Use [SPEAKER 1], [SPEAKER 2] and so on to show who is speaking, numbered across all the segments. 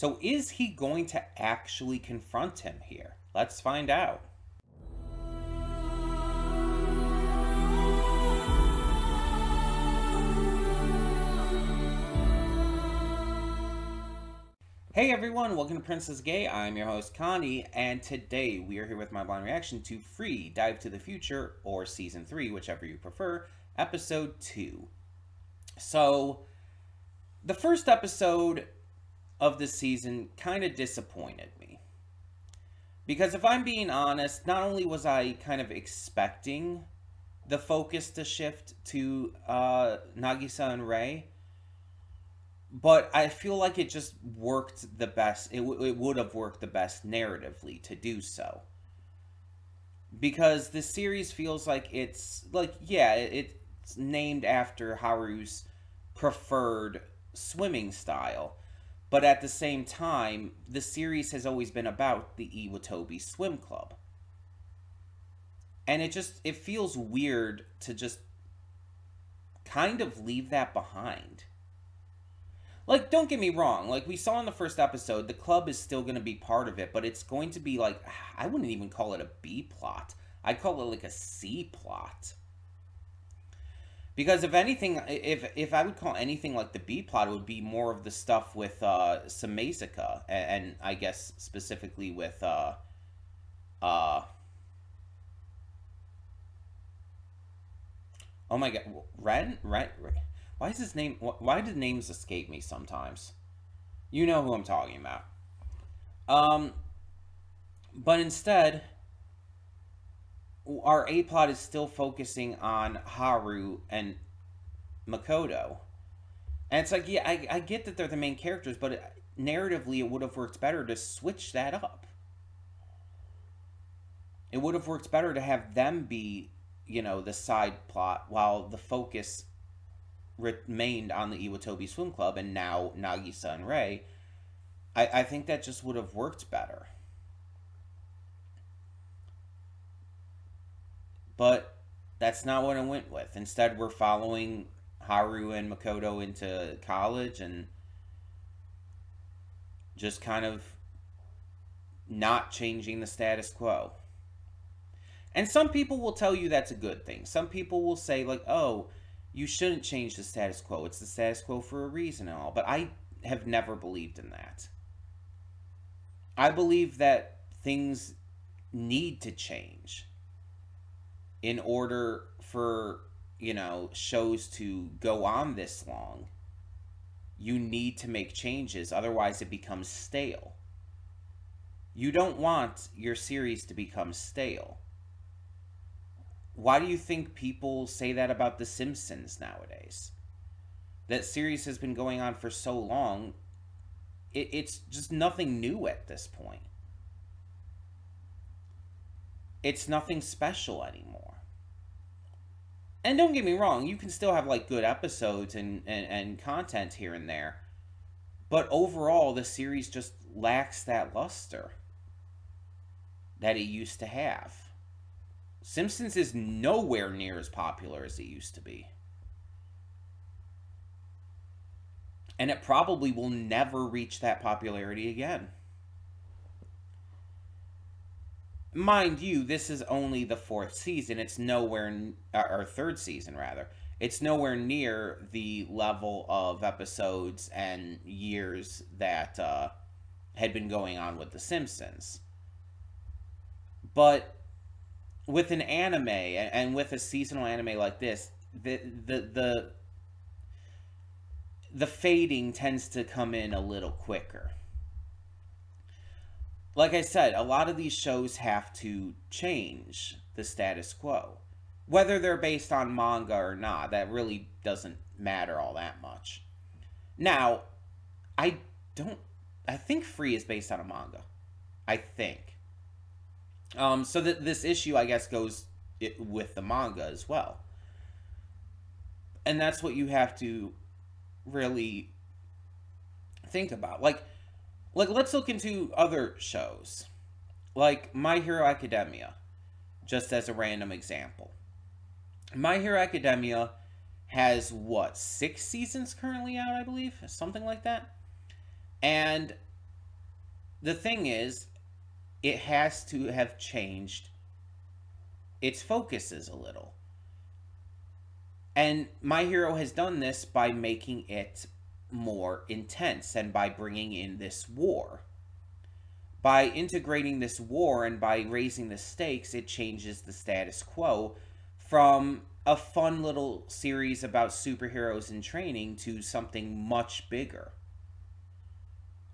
[SPEAKER 1] So is he going to actually confront him here? Let's find out. Hey everyone, welcome to Princess Gay. I'm your host Connie, and today we are here with my blind reaction to Free Dive to the Future, or Season 3, whichever you prefer, Episode 2. So, the first episode of the season kind of disappointed me. Because if I'm being honest, not only was I kind of expecting the focus to shift to uh, Nagisa and Rei, but I feel like it just worked the best. It, w- it would have worked the best narratively to do so. Because the series feels like it's, like, yeah, it's named after Haru's preferred swimming style. But at the same time, the series has always been about the Iwatobi Swim Club. And it just, it feels weird to just kind of leave that behind. Like don't get me wrong like we saw in the first episode the club is still going to be part of it but it's going to be like i wouldn't even call it a b plot. I'd call it like a c plot because if anything if if i would call anything like the b plot it would be more of the stuff with uh and, and i guess specifically with uh uh oh my god ren ren, ren why is his name? Why did names escape me sometimes? You know who I'm talking about. Um, but instead, our A plot is still focusing on Haru and Makoto. And it's like, yeah, I, I get that they're the main characters, but it, narratively, it would have worked better to switch that up. It would have worked better to have them be, you know, the side plot while the focus remained on the Iwatobi Swim Club and now Nagisa and Rei, I, I think that just would have worked better. But that's not what I went with. Instead, we're following Haru and Makoto into college and just kind of not changing the status quo. And some people will tell you that's a good thing. Some people will say, like, oh, you shouldn't change the status quo. It's the status quo for a reason and all. But I have never believed in that. I believe that things need to change in order for, you know, shows to go on this long. You need to make changes, otherwise, it becomes stale. You don't want your series to become stale why do you think people say that about The Simpsons nowadays? That series has been going on for so long, it, it's just nothing new at this point. It's nothing special anymore. And don't get me wrong, you can still have like good episodes and, and, and content here and there. But overall, the series just lacks that luster that it used to have. Simpsons is nowhere near as popular as it used to be. And it probably will never reach that popularity again. Mind you, this is only the fourth season. It's nowhere, uh, or third season rather. It's nowhere near the level of episodes and years that uh, had been going on with The Simpsons. But with an anime and with a seasonal anime like this, the the the the fading tends to come in a little quicker. Like I said, a lot of these shows have to change the status quo. Whether they're based on manga or not, that really doesn't matter all that much. Now, I don't I think Free is based on a manga. I think. Um, so that this issue, I guess, goes it, with the manga as well, and that's what you have to really think about. Like, like let's look into other shows, like My Hero Academia, just as a random example. My Hero Academia has what six seasons currently out, I believe, something like that, and the thing is, it has to have changed its focuses a little. And My Hero has done this by making it more intense and by bringing in this war. By integrating this war and by raising the stakes, it changes the status quo from a fun little series about superheroes in training to something much bigger,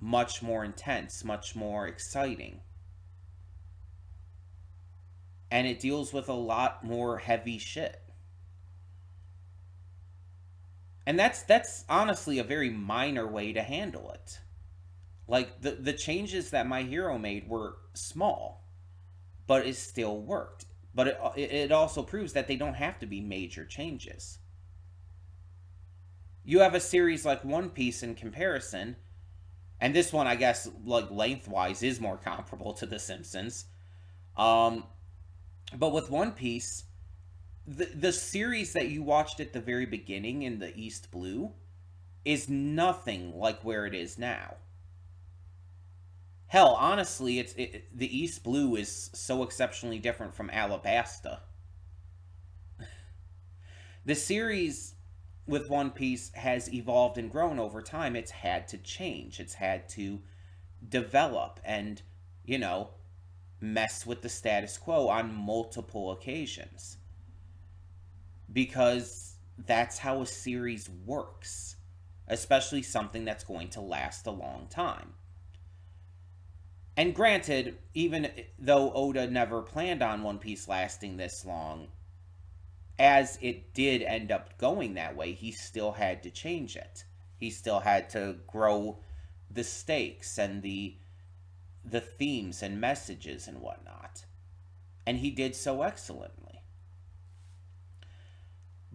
[SPEAKER 1] much more intense, much more exciting. And it deals with a lot more heavy shit. And that's that's honestly a very minor way to handle it. Like the the changes that my hero made were small, but it still worked. But it it also proves that they don't have to be major changes. You have a series like One Piece in comparison, and this one I guess like lengthwise is more comparable to The Simpsons. Um, but with One Piece, the the series that you watched at the very beginning in the East Blue is nothing like where it is now. Hell, honestly, it's it, the East Blue is so exceptionally different from Alabasta. the series with One Piece has evolved and grown over time. It's had to change. It's had to develop and, you know, mess with the status quo on multiple occasions because that's how a series works, especially something that's going to last a long time. And granted, even though Oda never planned on One Piece lasting this long, as it did end up going that way, he still had to change it. He still had to grow the stakes and the the themes and messages and whatnot. And he did so excellently.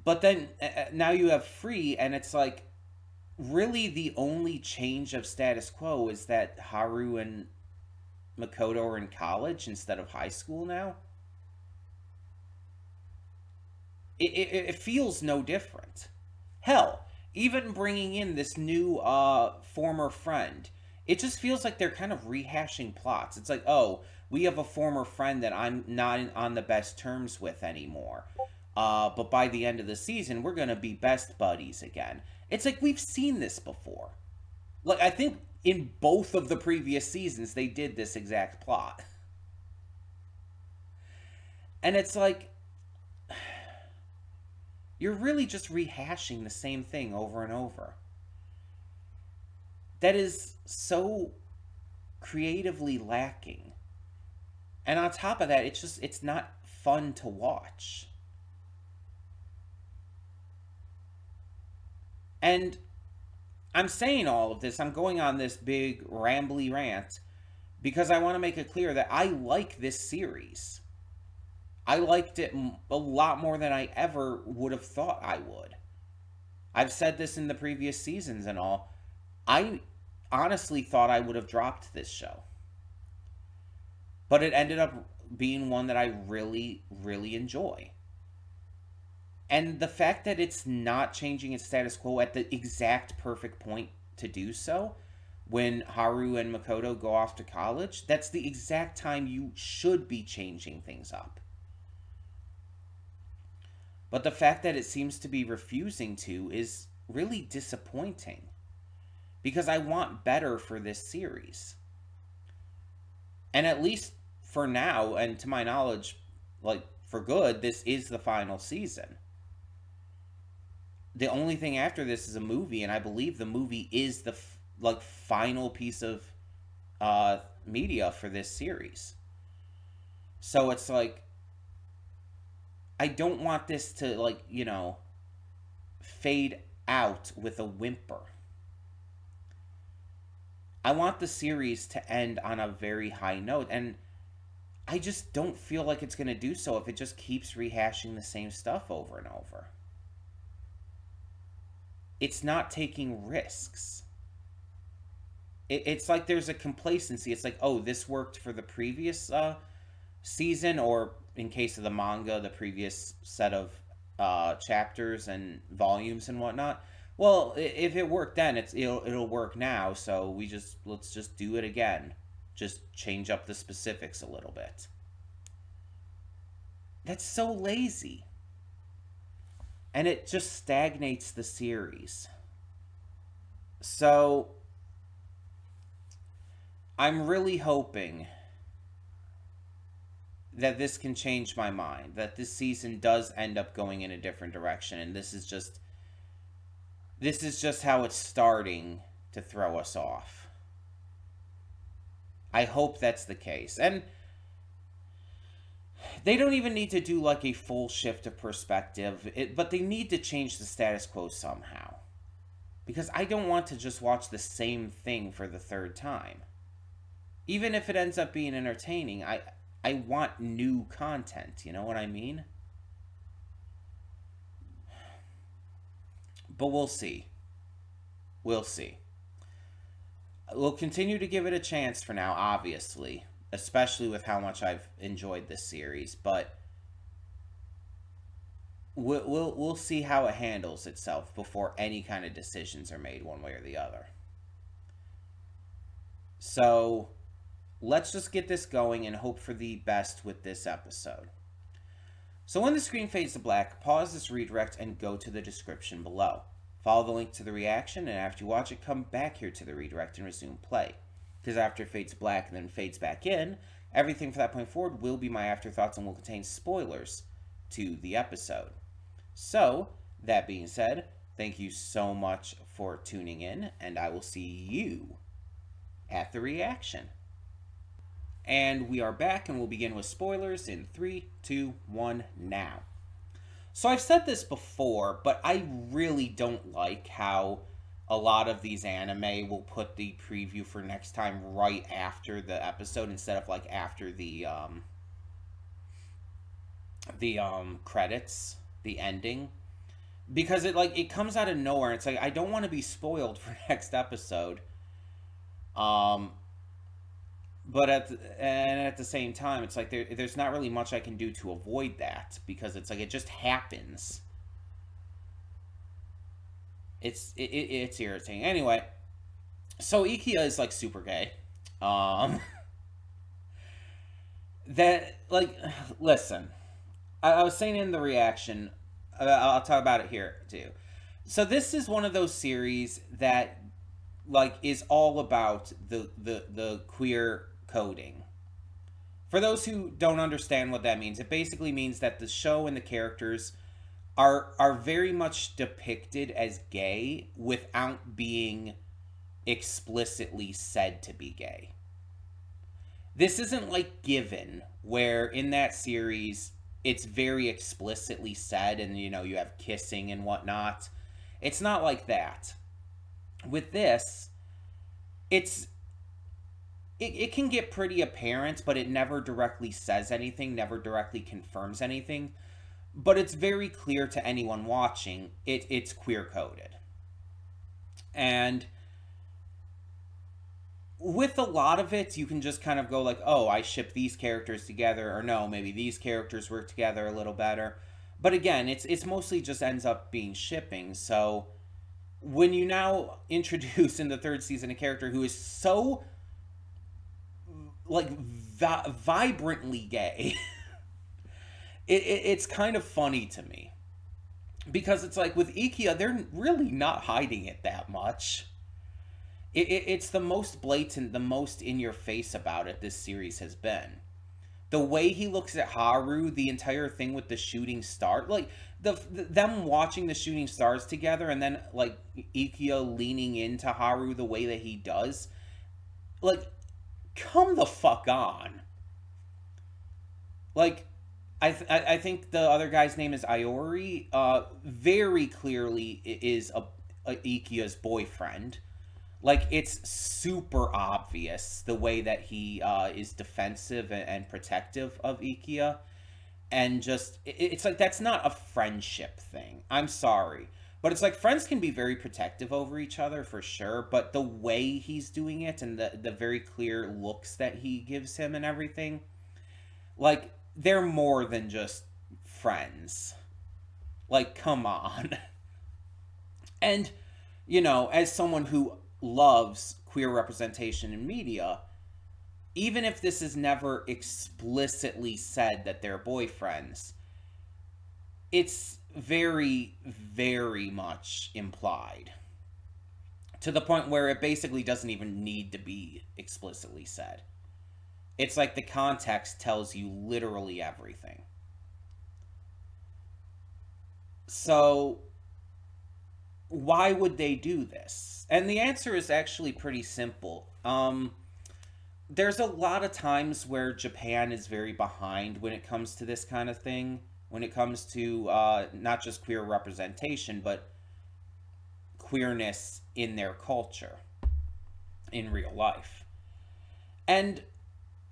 [SPEAKER 1] But then uh, now you have free, and it's like really the only change of status quo is that Haru and Makoto are in college instead of high school now. It, it, it feels no different. Hell, even bringing in this new uh, former friend, it just feels like they're kind of rehashing plots. It's like, oh, we have a former friend that I'm not on the best terms with anymore. Uh, but by the end of the season, we're going to be best buddies again. It's like we've seen this before. Like, I think in both of the previous seasons, they did this exact plot. And it's like, you're really just rehashing the same thing over and over. That is so creatively lacking. And on top of that, it's just, it's not fun to watch. And I'm saying all of this, I'm going on this big rambly rant because I want to make it clear that I like this series. I liked it a lot more than I ever would have thought I would. I've said this in the previous seasons and all. I honestly thought I would have dropped this show. But it ended up being one that I really, really enjoy. And the fact that it's not changing its status quo at the exact perfect point to do so, when Haru and Makoto go off to college, that's the exact time you should be changing things up. But the fact that it seems to be refusing to is really disappointing. Because I want better for this series. And at least for now, and to my knowledge, like for good, this is the final season the only thing after this is a movie, and I believe the movie is the f- like final piece of uh, media for this series. So it's like I don't want this to like you know fade out with a whimper. I want the series to end on a very high note, and I just don't feel like it's going to do so if it just keeps rehashing the same stuff over and over it's not taking risks. It, it's like there's a complacency. It's like, oh, this worked for the previous uh, season, or in case of the manga, the previous set of uh, chapters and volumes and whatnot. Well, if it worked then, it's it'll it'll work now. So we just let's just do it again. Just change up the specifics a little bit. That's so lazy. And it just stagnates the series. So, I'm really hoping that this can change my mind, that this season does end up going in a different direction, and this is just this is just how it's starting to throw us off. I hope that's the case. And they don't even need to do like a full shift of perspective, it, but they need to change the status quo somehow. Because I don't want to just watch the same thing for the third time. Even if it ends up being entertaining, I I want new content, you know what I mean? But we'll see. We'll see. We'll continue to give it a chance for now, obviously, especially with how much I've enjoyed this series, but we'll, we'll, we'll see how it handles itself before any kind of decisions are made one way or the other. So, let's just get this going and hope for the best with this episode. So when the screen fades to black, pause this redirect and go to the description below. Follow the link to the reaction, and after you watch it, come back here to the redirect and resume play. Because after fades black and then fades back in, everything from that point forward will be my afterthoughts and will contain spoilers to the episode. So, that being said, thank you so much for tuning in, and I will see you at the reaction. And we are back and we'll begin with spoilers in three, two, one, now. So I've said this before, but I really don't like how a lot of these anime will put the preview for next time right after the episode instead of like after the um the um credits, the ending. Because it like it comes out of nowhere. It's like I don't want to be spoiled for next episode. Um but at the, and at the same time it's like there, there's not really much i can do to avoid that because it's like it just happens it's it, it's irritating. Anyway so Ikuya is like super gay. Um that like listen I, I was saying in the reaction uh, i'll talk about it here too. So this is one of those series that like is all about the the the queer coding. For those who don't understand what that means, it basically means that the show and the characters are are very much depicted as gay without being explicitly said to be gay. This isn't like Given, where in that series it's very explicitly said and you know you have kissing and whatnot. It's not like that. With this, it's it, it can get pretty apparent, but it never directly says anything, never directly confirms anything. But it's very clear to anyone watching, it, it's queer coded. And with a lot of it, you can just kind of go like, oh, I ship these characters together, or no, maybe these characters work together a little better. But again, it's it's mostly just ends up being shipping. So when you now introduce in the third season a character who is so like vi- vibrantly gay. it, it, it's kind of funny to me because it's like with Ikuya, they're really not hiding it that much. It, it, it's the most blatant, the most in your face about it this series has been. The way he looks at Haru, the entire thing with the shooting star, like the, the them watching the shooting stars together, and then like Ikuya leaning into Haru the way that he does, like come the fuck on. Like, I, th- I think the other guy's name is Iori. Uh, very clearly is a, a Ikuya's boyfriend. Like it's super obvious the way that he uh, is defensive and, and protective of Ikia, and just it, it's like that's not a friendship thing. I'm sorry, but it's like friends can be very protective over each other for sure, but the way he's doing it and the the very clear looks that he gives him and everything, like they're more than just friends. Like come on. and you know, as someone who loves queer representation in media, even if this is never explicitly said that they're boyfriends, it's very, very much implied. To the point where it basically doesn't even need to be explicitly said. It's like the context tells you literally everything. So, why would they do this? And the answer is actually pretty simple. Um, there's a lot of times where Japan is very behind when it comes to this kind of thing. When it comes to uh, not just queer representation, but queerness in their culture in real life. And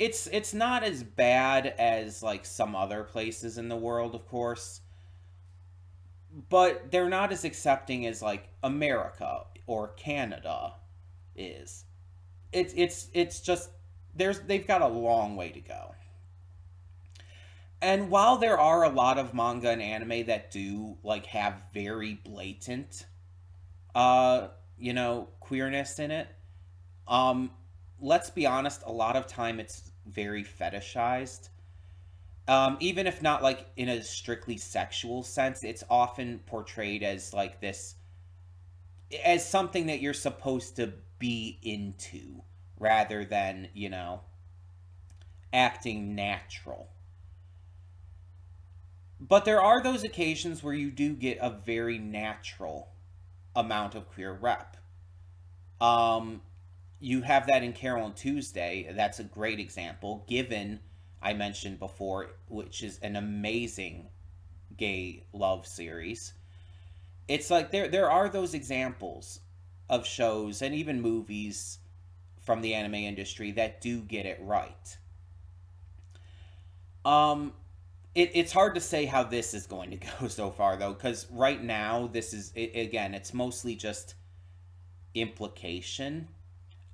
[SPEAKER 1] it's it's not as bad as like some other places in the world, of course. But they're not as accepting as like America or Canada is. It's it's it's just there's they've got a long way to go. And while there are a lot of manga and anime that do like have very blatant uh you know queerness in it, um let's be honest, a lot of time it's very fetishized. Um, even if not like in a strictly sexual sense, it's often portrayed as like this as something that you're supposed to be into rather than, you know, acting natural. But there are those occasions where you do get a very natural amount of queer rep. Um, you have that in Carole and Tuesday. That's a great example, given I mentioned before, which is an amazing gay love series. It's like there there are those examples of shows and even movies from the anime industry that do get it right. Um, it, it's hard to say how this is going to go so far though, because right now this is it, again, it's mostly just implication.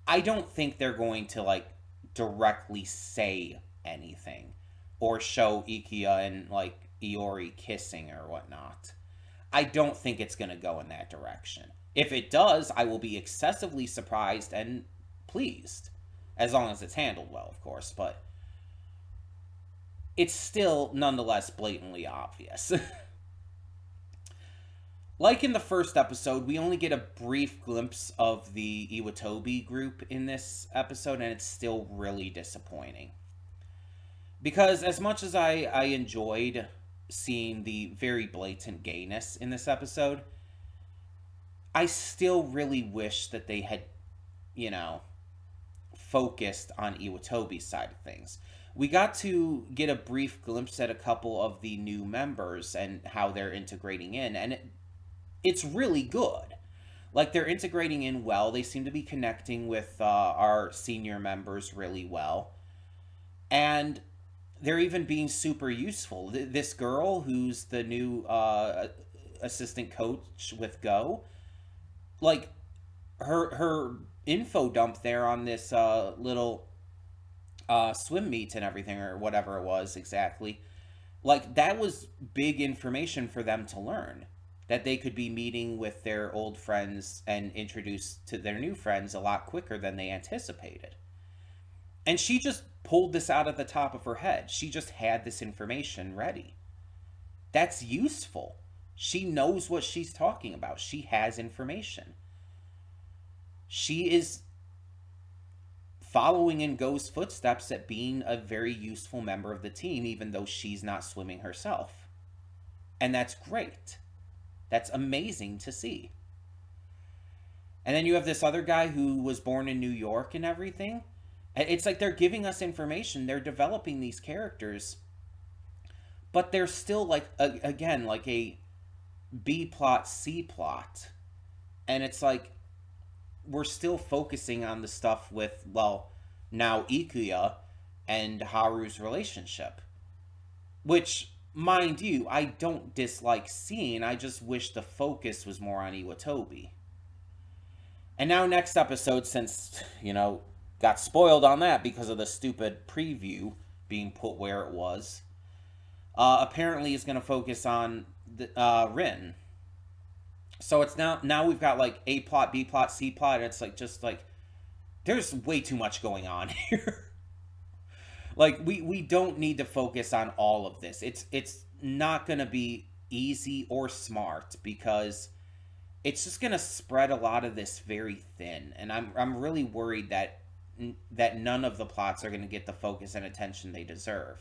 [SPEAKER 1] I don't think they're going to like directly say anything or show Ikuya and like Iori kissing or whatnot. I don't think it's going to go in that direction. If it does, I will be excessively surprised and pleased. As long as it's handled well, of course, but it's still nonetheless blatantly obvious. like in the first episode, we only get a brief glimpse of the Iwatobi group in this episode, and it's still really disappointing. Because as much as I, I enjoyed seeing the very blatant gayness in this episode, I still really wish that they had, you know, focused on Iwatobi's side of things. We got to get a brief glimpse at a couple of the new members and how they're integrating in, and it, it's really good. Like, they're integrating in well. They seem to be connecting with uh, our senior members really well. And they're even being super useful. This girl who's the new uh, assistant coach with Go, like, her her info dump there on this uh, little uh, swim meet and everything, or whatever it was exactly. Like, that was big information for them to learn. That they could be meeting with their old friends and introduced to their new friends a lot quicker than they anticipated. And she just pulled this out of the top of her head. She just had this information ready. That's useful. She knows what she's talking about. She has information she is following in Go's footsteps at being a very useful member of the team, even though she's not swimming herself. And that's great. That's amazing to see. And then you have this other guy who was born in New York and everything. It's like they're giving us information, they're developing these characters, but they're still like, again, like a B plot, C plot. And it's like, we're still focusing on the stuff with, well, now Ikuya and Haru's relationship. Which, mind you, I don't dislike seeing, I just wish the focus was more on Iwatobi. And now, next episode, since, you know, got spoiled on that because of the stupid preview being put where it was, uh, apparently is going to focus on the, uh, Rin so it's now now we've got like A plot, B plot, C plot, and it's like just like there's way too much going on here. Like we we don't need to focus on all of this. It's it's not going to be easy or smart because it's just going to spread a lot of this very thin and I'm I'm really worried that that none of the plots are going to get the focus and attention they deserve.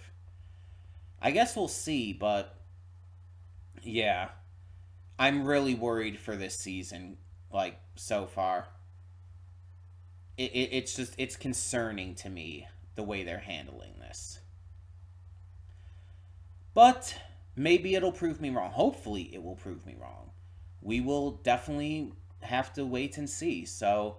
[SPEAKER 1] I guess we'll see, but yeah. I'm really worried for this season like so far. It, it it's just it's concerning to me the way they're handling this. But maybe it'll prove me wrong. Hopefully, it will prove me wrong. We will definitely have to wait and see. So,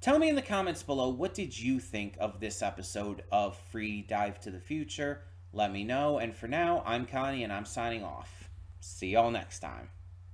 [SPEAKER 1] tell me in the comments below what did you think of this episode of Free Dive to the Future? Let me know. And for now, I'm Connie and I'm signing off. See y'all next time.